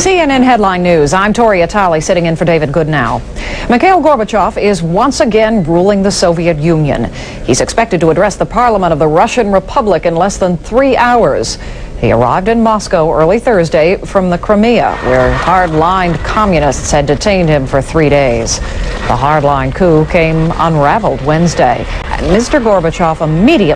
CNN Headline News, I'm Toria Tolley sitting in for David Goodnow. Mikhail Gorbachev is once again ruling the Soviet Union. He's expected to address the parliament of the Russian Republic in less than three hours. He arrived in Moscow early Thursday from the Crimea, where hard-lined communists had detained him for three days. The hard-line coup came unraveled Wednesday. Mr. Gorbachev immediately